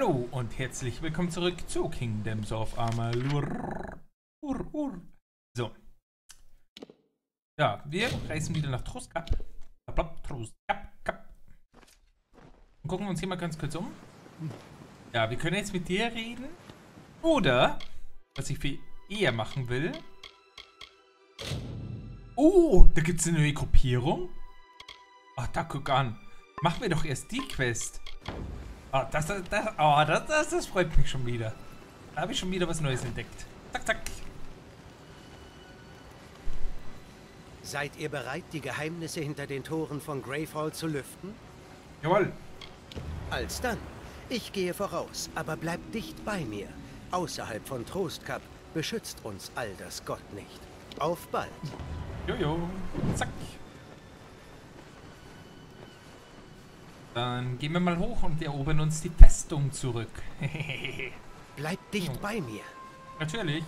Hallo und herzlich willkommen zurück zu Kingdoms of Amalur. Ur, ur. So. Ja, wir reisen wieder nach Troskap. Troskap, Kap. Und gucken uns hier mal ganz kurz um. Ja, wir können jetzt mit dir reden. Oder, was ich für eher machen will. Oh, da gibt es eine neue Gruppierung. Ach, da guck an. Machen wir doch erst die Quest. Oh, das, das, das, oh, das, das, das freut mich schon wieder. Da habe ich schon wieder was Neues entdeckt. Zack, zack. Seid ihr bereit, die Geheimnisse hinter den Toren von Gravehall zu lüften? Jawohl. Als dann. Ich gehe voraus, aber bleibt dicht bei mir. Außerhalb von Trostkap beschützt uns all das Gott nicht. Auf bald. Jojo. Zack. Dann gehen wir mal hoch und erobern uns die Festung zurück. Bleibt dicht oh. bei mir. Natürlich.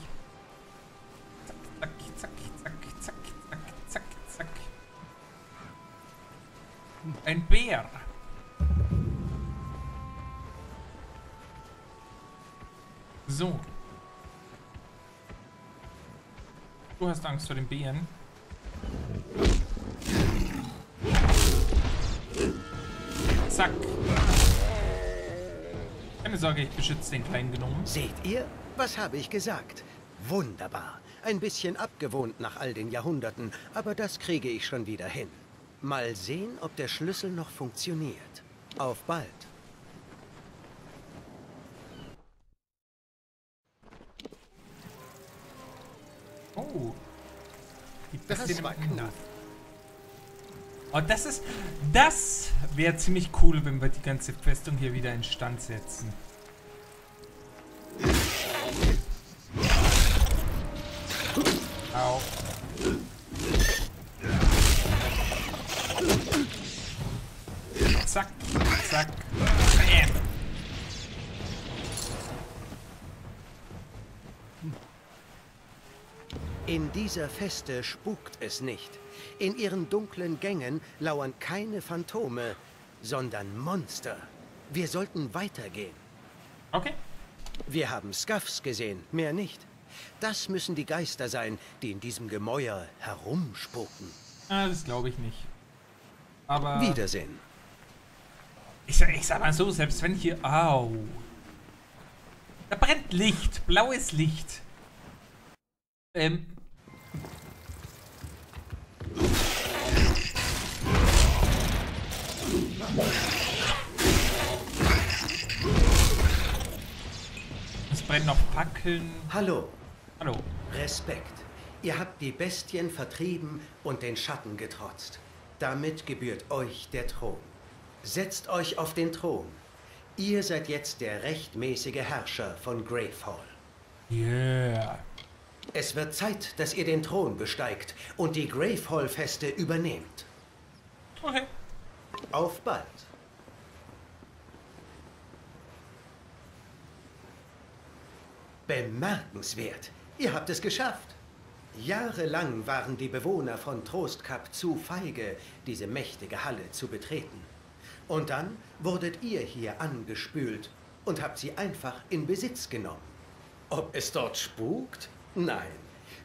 Zack, zack, zack, zack, zack, zack, zack. Ein Bär. So. Du hast Angst vor den Bären. Zack. Keine Sorge, ich beschütze den kleinen Gnom. Seht ihr? Was habe ich gesagt? Wunderbar. Ein bisschen abgewohnt nach all den Jahrhunderten, aber das kriege ich schon wieder hin. Mal sehen, ob der Schlüssel noch funktioniert. Auf bald. Oh. Das war knapp. Und das ist... Das wäre ziemlich cool, wenn wir die ganze Festung hier wieder instand setzen. Au. Zack, zack. Bam. In dieser Feste spukt es nicht. In ihren dunklen Gängen lauern keine Phantome, sondern Monster. Wir sollten weitergehen. Okay. Wir haben Scuffs gesehen, mehr nicht. Das müssen die Geister sein, die in diesem Gemäuer herumspuken. Ah, das glaube ich nicht. Aber... Wiedersehen. Ich, ich sag mal so, selbst wenn hier... Au. Da brennt Licht. Blaues Licht. Ähm, es brennen noch Fackeln. Hallo. Hallo. Respekt. Ihr habt die Bestien vertrieben und den Schatten getrotzt. Damit gebührt euch der Thron. Setzt euch auf den Thron. Ihr seid jetzt der rechtmäßige Herrscher von Gravehall. Yeah. Es wird Zeit, dass ihr den Thron besteigt und die Gravehall-Feste übernehmt. Okay. Auf bald. Bemerkenswert. Ihr habt es geschafft. Jahrelang waren die Bewohner von Trostkap zu feige, diese mächtige Halle zu betreten. Und dann wurdet ihr hier angespült und habt sie einfach in Besitz genommen. Ob es dort spukt? Nein,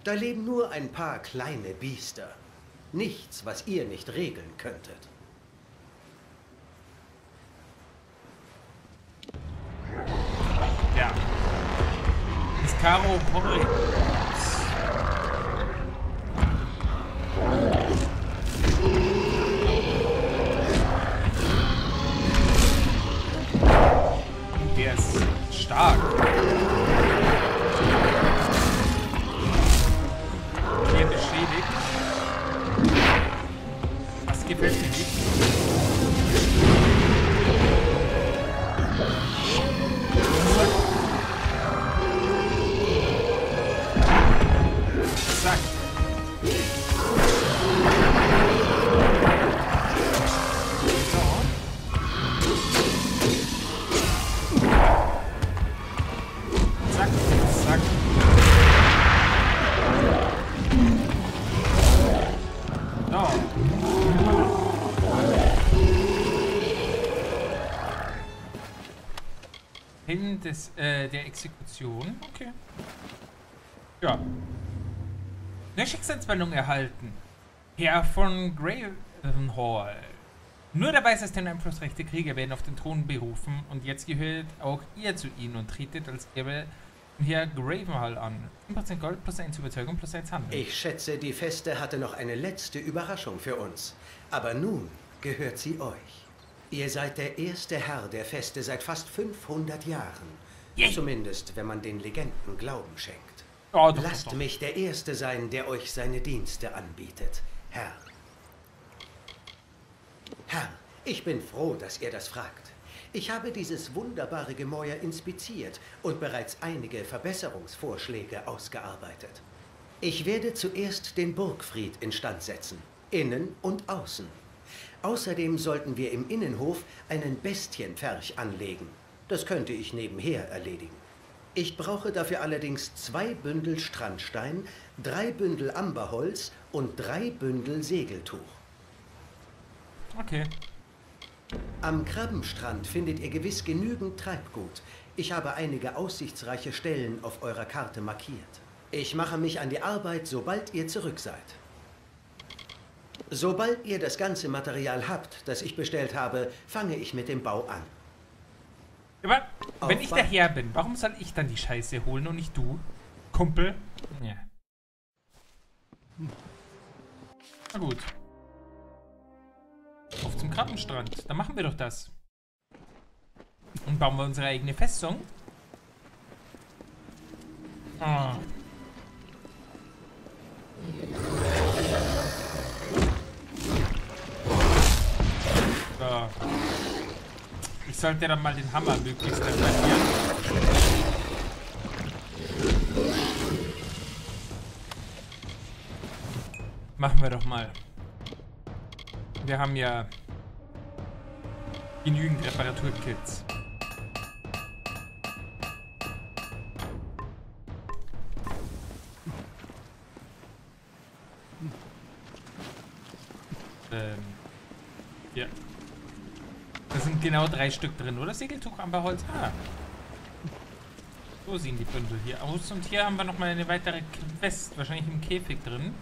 da leben nur ein paar kleine Biester. Nichts, was ihr nicht regeln könntet. Ja. Das Karo Horror. Des, äh, der Exekution. Okay. Ja. Eine Schicksalsmeldung erhalten. Herr von Gravenhall. Nur der weißeste einflussreiche Krieger werden auf den Thron berufen und jetzt gehört auch ihr zu ihnen und tretet als Erbe Herr Gravenhall an. 10% Gold plus 1 Überzeugung plus 1 Handel. Ich schätze, die Feste hatte noch eine letzte Überraschung für uns. Aber nun gehört sie euch. Ihr seid der erste Herr der Feste seit fast 500 Jahren. Yeah. Zumindest, wenn man den Legenden Glauben schenkt. Oh, doch, Lasst doch, mich der Erste sein, der euch seine Dienste anbietet, Herr. Herr, ich bin froh, dass ihr das fragt. Ich habe dieses wunderbare Gemäuer inspiziert und bereits einige Verbesserungsvorschläge ausgearbeitet. Ich werde zuerst den Burgfried instand setzen, innen und außen. Außerdem sollten wir im Innenhof einen Bestienpferch anlegen. Das könnte ich nebenher erledigen. Ich brauche dafür allerdings zwei Bündel Strandstein, drei Bündel Amberholz und drei Bündel Segeltuch. Okay. Am Krabbenstrand findet ihr gewiss genügend Treibgut. Ich habe einige aussichtsreiche Stellen auf eurer Karte markiert. Ich mache mich an die Arbeit, sobald ihr zurück seid. Sobald ihr das ganze Material habt, das ich bestellt habe, fange ich mit dem Bau an. Aber wenn Auf ich der Herr bin, warum soll ich dann die Scheiße holen und nicht du? Kumpel? Ja. Na gut. Auf zum Krabbenstrand. Dann machen wir doch das. Und bauen wir unsere eigene Festung. Ah. So. Ich sollte dann mal den Hammer möglichst reparieren. Machen wir doch mal. Wir haben ja genügend Reparaturkits. Sind genau drei Stück drin, oder? Segeltuch, Amberholz. Ah. So sehen die Bündel hier aus. Und hier haben wir nochmal eine weitere Quest. Wahrscheinlich im Käfig drin.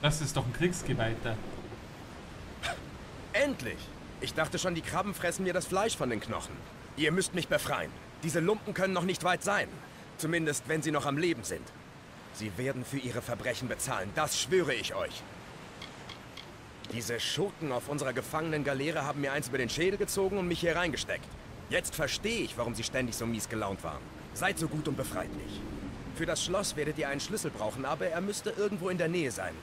Das ist doch ein Kriegsgeweihter. Endlich! Ich dachte schon, die Krabben fressen mir das Fleisch von den Knochen. Ihr müsst mich befreien. Diese Lumpen können noch nicht weit sein. Zumindest, wenn sie noch am Leben sind. Sie werden für ihre Verbrechen bezahlen, das schwöre ich euch. Diese Schurken auf unserer Gefangenengaleere haben mir eins über den Schädel gezogen und mich hier reingesteckt. Jetzt verstehe ich, warum sie ständig so mies gelaunt waren. Seid so gut und befreit mich. Für das Schloss werdet ihr einen Schlüssel brauchen, aber er müsste irgendwo in der Nähe sein.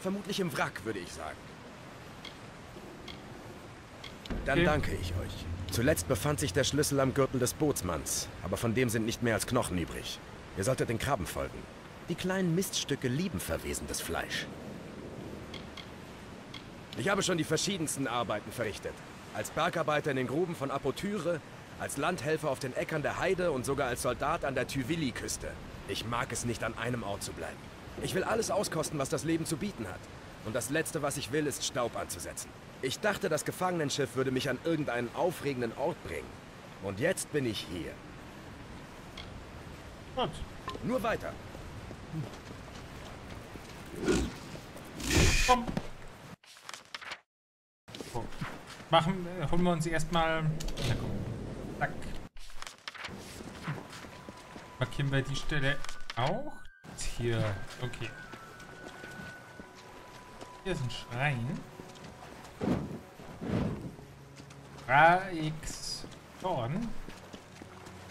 Vermutlich im Wrack, würde ich sagen. Dann Okay. danke ich euch. Zuletzt befand sich der Schlüssel am Gürtel des Bootsmanns, aber von dem sind nicht mehr als Knochen übrig. Ihr solltet den Krabben folgen. Die kleinen Miststücke lieben verwesendes Fleisch. Ich habe schon die verschiedensten Arbeiten verrichtet. Als Bergarbeiter in den Gruben von Apotyre, als Landhelfer auf den Äckern der Heide und sogar als Soldat an der Thyvili-Küste. Ich mag es nicht, an einem Ort zu bleiben. Ich will alles auskosten, was das Leben zu bieten hat. Und das Letzte, was ich will, ist Staub anzusetzen. Ich dachte, das Gefangenenschiff würde mich an irgendeinen aufregenden Ort bringen. Und jetzt bin ich hier. Gut. Nur weiter. Komm. So. Machen, äh, holen wir uns erstmal. Na komm. Zack. Markieren wir die Stelle auch. Hier. Okay. Hier ist ein Schrein. Raix Dorn.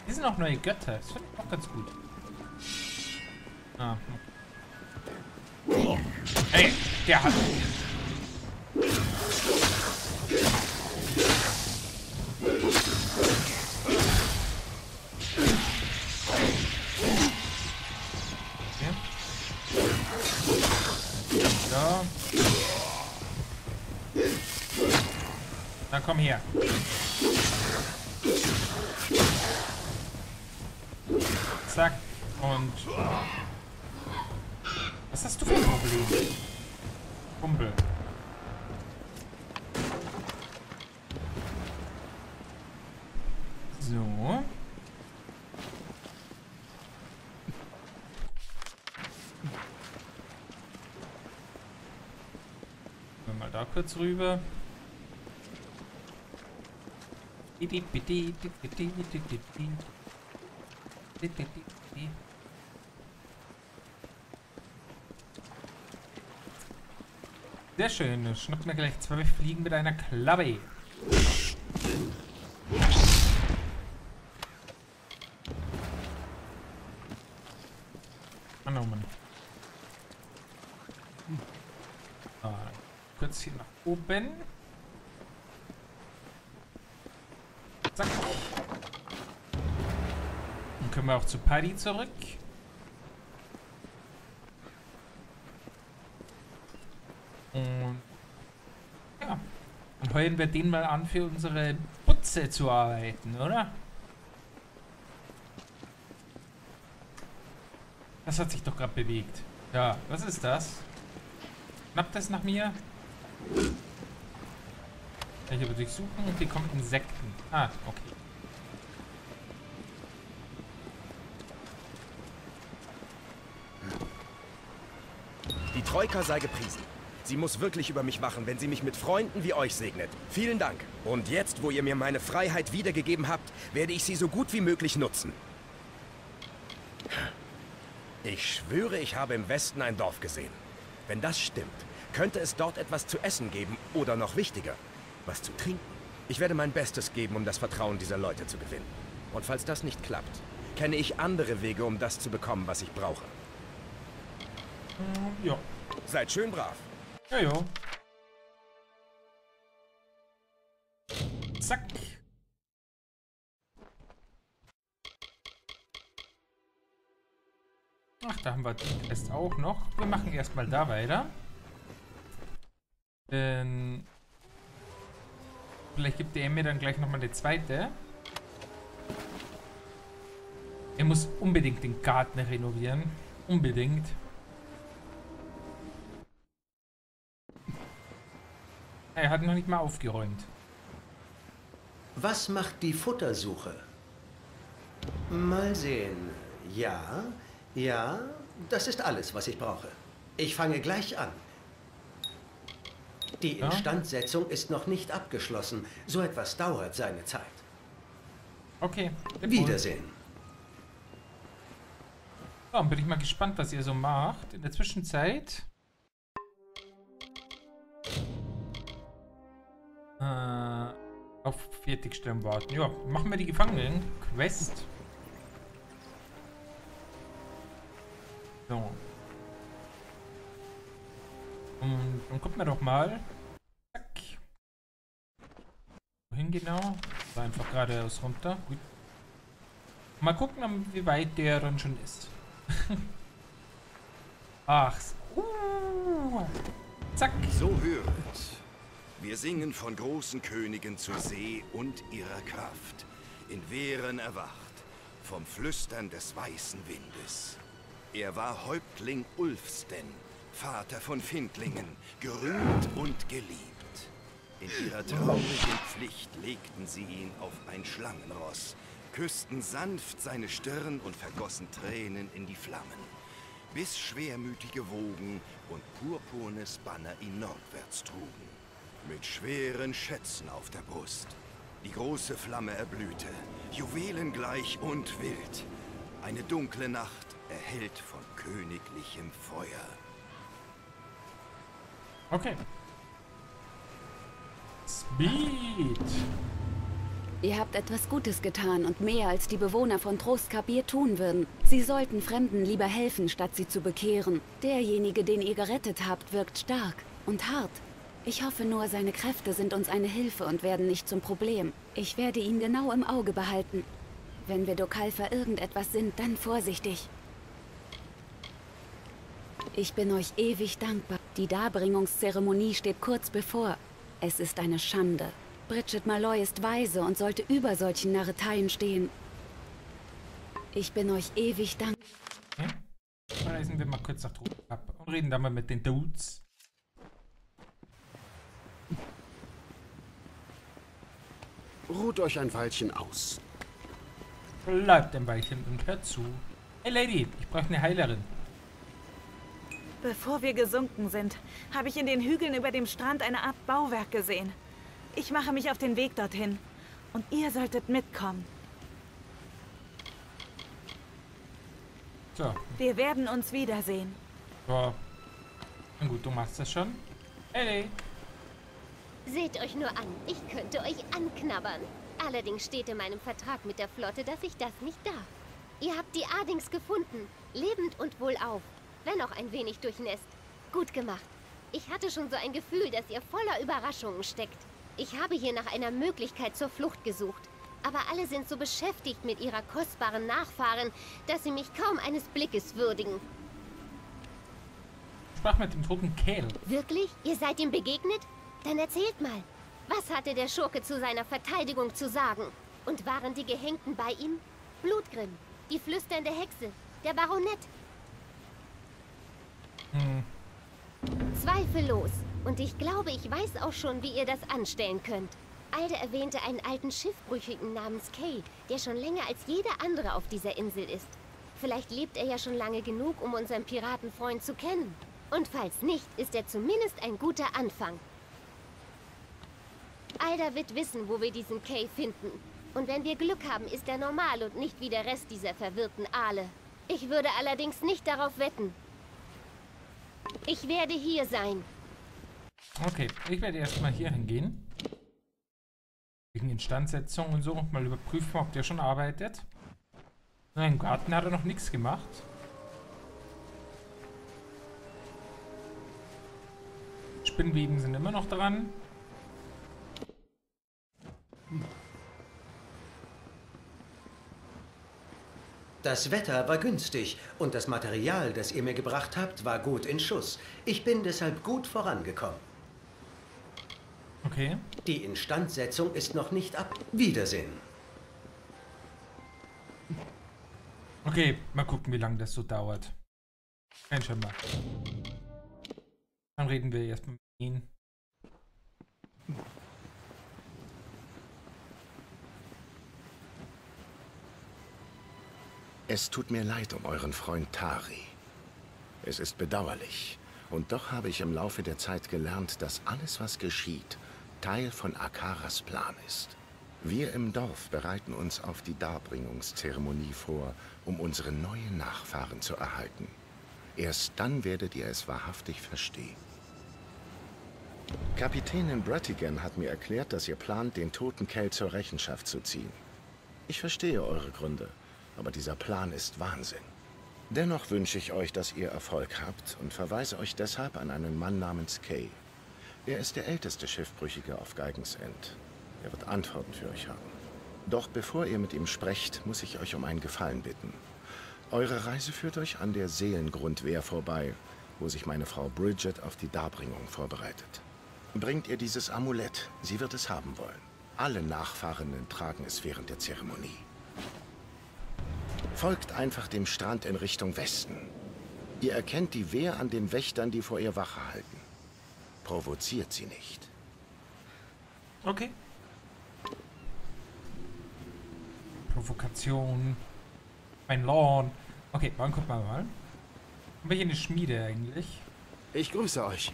Hier sind auch neue Götter. Das finde ich auch ganz gut. Ah. Ey, der hat. Dann komm her. Zack. Und. Hast du für ein Problem? Kumpel. So. Gehen mal da kurz rüber. Di bitte, bitte, bitte, bitte, di di di di di di Sehr schön. Schnappt mir gleich zwei Fliegen mit einer Klappe. Mann, oh Mann. Ah, kurz hier nach oben. Zack. Dann können wir auch zu Paddy zurück. Und ja, dann heuern wir den mal an, für unsere Putze zu arbeiten, oder? Das hat sich doch gerade bewegt. Ja, was ist das? Schnappt das nach mir? Kann ich aber durchsuchen und hier kommen Insekten. Ah, okay. Die Troika sei gepriesen. Sie muss wirklich über mich wachen, wenn sie mich mit Freunden wie euch segnet. Vielen Dank. Und jetzt, wo ihr mir meine Freiheit wiedergegeben habt, werde ich sie so gut wie möglich nutzen. Ich schwöre, ich habe im Westen ein Dorf gesehen. Wenn das stimmt, könnte es dort etwas zu essen geben oder noch wichtiger, was zu trinken. Ich werde mein Bestes geben, um das Vertrauen dieser Leute zu gewinnen. Und falls das nicht klappt, kenne ich andere Wege, um das zu bekommen, was ich brauche. Ja. Seid schön brav. Ja, ja. Zack. Ach, da haben wir den Quest auch noch. Wir machen erstmal da weiter. Denn vielleicht gibt der mir dann gleich nochmal eine zweite. Er muss unbedingt den Garten renovieren. Unbedingt. Er hat noch nicht mal aufgeräumt. Was macht die Futtersuche? Mal sehen. Ja, ja, das ist alles, was ich brauche. Ich fange gleich an. Die? Instandsetzung ist noch nicht abgeschlossen. So etwas dauert seine Zeit. Okay. Wiedersehen. So, dann bin ich mal gespannt, was ihr so macht. In der Zwischenzeit. Äh, auf Fertigstellen warten. Ja, machen wir die Gefangenen. Quest. So. Und dann gucken wir doch mal. Zack. Wohin genau? So einfach geradeaus runter. Gut. Mal gucken, wie weit der dann schon ist. Ach, uh, zack. So höret. Wir singen von großen Königen zur See und ihrer Kraft. In Wehren erwacht, vom Flüstern des weißen Windes. Er war Häuptling Ulfsten, Vater von Findlingen, gerühmt und geliebt. In ihrer traurigen Pflicht legten sie ihn auf ein Schlangenross, küssten sanft seine Stirn und vergossen Tränen in die Flammen, bis schwermütige Wogen und purpurnes Banner ihn nordwärts trugen. Mit schweren Schätzen auf der Brust. Die große Flamme erblühte, juwelengleich und wild. Eine dunkle Nacht erhellt von königlichem Feuer. Okay. Speed. Ihr habt etwas Gutes getan und mehr als die Bewohner von Trostkap je tun würden. Sie sollten Fremden lieber helfen, statt sie zu bekehren. Derjenige, den ihr gerettet habt, wirkt stark und hart. Ich hoffe nur, seine Kräfte sind uns eine Hilfe und werden nicht zum Problem. Ich werde ihn genau im Auge behalten. Wenn wir Dokalfa irgendetwas sind, dann vorsichtig. Ich bin euch ewig dankbar. Die Darbringungszeremonie steht kurz bevor. Es ist eine Schande. Bridget Malloy ist weise und sollte über solchen Narreteien stehen. Ich bin euch ewig dankbar. Okay. Reisen wir mal kurz nach Trostkap und reden da mal mit den Dudes. Ruht euch ein Weilchen aus. Bleibt ein Weilchen und hört zu. Hey Lady, ich brauche eine Heilerin. Bevor wir gesunken sind, habe ich in den Hügeln über dem Strand eine Art Bauwerk gesehen. Ich mache mich auf den Weg dorthin. Und ihr solltet mitkommen. So, Wir werden uns wiedersehen. so. Na gut, du machst das schon. Hey, Seht euch nur an, ich könnte euch anknabbern. Allerdings steht in meinem Vertrag mit der Flotte, dass ich das nicht darf. Ihr habt die Adings gefunden, lebend und wohlauf, wenn auch ein wenig durchnässt. Gut gemacht. Ich hatte schon so ein Gefühl, dass ihr voller Überraschungen steckt. Ich habe hier nach einer Möglichkeit zur Flucht gesucht. Aber alle sind so beschäftigt mit ihrer kostbaren Nachfahren, dass sie mich kaum eines Blickes würdigen. sprach mit dem toten Kerl. Wirklich? Ihr seid ihm begegnet? Dann erzählt mal. Was hatte der Schurke zu seiner Verteidigung zu sagen? Und waren die Gehängten bei ihm? Blutgrimm, die flüsternde Hexe, der Baronet. Hm. Zweifellos. Und ich glaube, ich weiß auch schon, wie ihr das anstellen könnt. Alde erwähnte einen alten Schiffbrüchigen namens Kay, der schon länger als jeder andere auf dieser Insel ist. Vielleicht lebt er ja schon lange genug, um unseren Piratenfreund zu kennen. Und falls nicht, ist er zumindest ein guter Anfang. Alda wird wissen, wo wir diesen Kay finden. Und wenn wir Glück haben, ist er normal und nicht wie der Rest dieser verwirrten Aale. Ich würde allerdings nicht darauf wetten. Ich werde hier sein. Okay, ich werde erstmal hier hingehen. Wegen Instandsetzung und so. Mal überprüfen, ob der schon arbeitet. Nein, im Garten hat er noch nichts gemacht. Spinnweben sind immer noch dran. Das Wetter war günstig und das Material, das ihr mir gebracht habt, war gut in Schuss. Ich bin deshalb gut vorangekommen. Okay. Die Instandsetzung ist noch nicht ab. Wiedersehen. Okay, mal gucken, wie lange das so dauert. Kein Schimmer. Dann reden wir erstmal mit ihnen. Es tut mir leid um euren Freund Tari. Es ist bedauerlich. Und doch habe ich im Laufe der Zeit gelernt, dass alles, was geschieht, Teil von Akaras Plan ist. Wir im Dorf bereiten uns auf die Darbringungszeremonie vor, um unsere neuen Nachfahren zu erhalten. Erst dann werdet ihr es wahrhaftig verstehen. Kapitänin Bratigan hat mir erklärt, dass ihr plant, den toten Kell zur Rechenschaft zu ziehen. Ich verstehe eure Gründe, aber dieser Plan ist Wahnsinn. Dennoch wünsche ich euch, dass ihr Erfolg habt und verweise euch deshalb an einen Mann namens Kay. Er ist der älteste Schiffbrüchige auf Geigensend. Er wird Antworten für euch haben. Doch bevor ihr mit ihm sprecht, muss ich euch um einen Gefallen bitten. Eure Reise führt euch an der Seelengrundwehr vorbei, wo sich meine Frau Bridget auf die Darbringung vorbereitet. Bringt ihr dieses Amulett, sie wird es haben wollen. Alle Nachfahrenden tragen es während der Zeremonie. Folgt einfach dem Strand in Richtung Westen. Ihr erkennt die Wehr an den Wächtern, die vor ihr Wache halten. Provoziert sie nicht. Okay. Provokation. Mein Lawn. Okay, dann gucken wir mal. Haben wir hier eine Schmiede eigentlich? Ich grüße euch.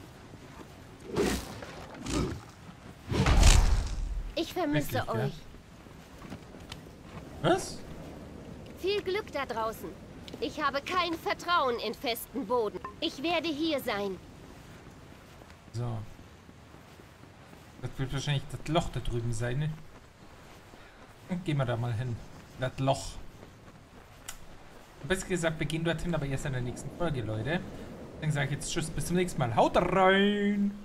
Ich vermisse Wirklich, ja? euch. Was? Viel Glück da draußen. Ich habe kein Vertrauen in festen Boden. Ich werde hier sein. So. Das wird wahrscheinlich das Loch da drüben sein, ne? Und gehen wir da mal hin. Das Loch. Besser gesagt, wir gehen dorthin, aber erst in der nächsten Folge, Leute. Dann sage ich jetzt Tschüss, bis zum nächsten Mal. Haut rein!